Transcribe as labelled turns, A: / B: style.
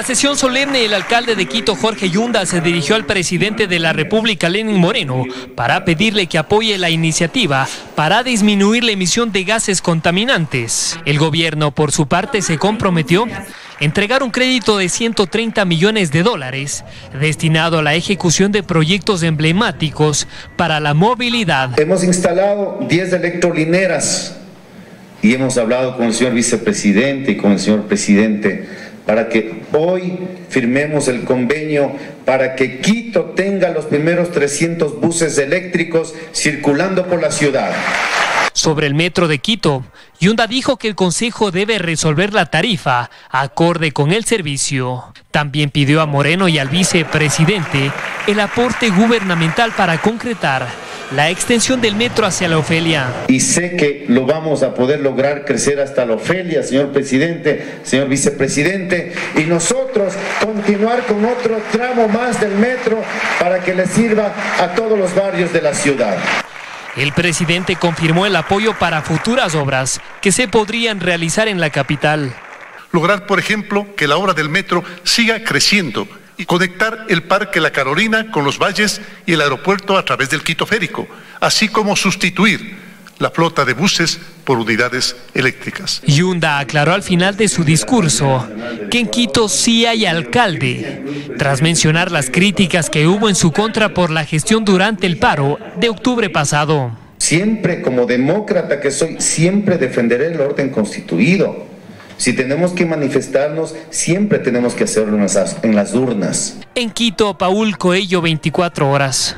A: la sesión solemne, el alcalde de Quito, Jorge Yunda, se dirigió al presidente de la República, Lenin Moreno, para pedirle que apoye la iniciativa para disminuir la emisión de gases contaminantes. El gobierno, por su parte, se comprometió a entregar un crédito de 130 millones de dólares destinado a la ejecución de proyectos emblemáticos para la movilidad.
B: Hemos instalado 10 electrolineras y hemos hablado con el señor vicepresidente y con el señor presidente para que hoy firmemos el convenio para que Quito tenga los primeros 300 buses eléctricos circulando por la ciudad.
A: Sobre el metro de Quito, Yunda dijo que el Consejo debe resolver la tarifa acorde con el servicio. También pidió a Moreno y al vicepresidente el aporte gubernamental para concretar la extensión del metro hacia la Ofelia.
B: Y sé que lo vamos a poder lograr crecer hasta la Ofelia, señor presidente, señor vicepresidente, y nosotros continuar con otro tramo más del metro para que le sirva a todos los barrios de la ciudad.
A: El presidente confirmó el apoyo para futuras obras que se podrían realizar en la capital.
C: Lograr, por ejemplo, que la obra del metro siga creciendo y conectar el Parque La Carolina con los valles y el aeropuerto a través del Quito Férico, así como sustituir la flota de buses por unidades eléctricas.
A: Yunda aclaró al final de su discurso que en Quito sí hay alcalde, tras mencionar las críticas que hubo en su contra por la gestión durante el paro de octubre pasado.
B: Siempre como demócrata que soy, siempre defenderé el orden constituido si tenemos que manifestarnos, siempre tenemos que hacerlo en las, urnas.
A: En Quito, Paul Coello, 24 horas.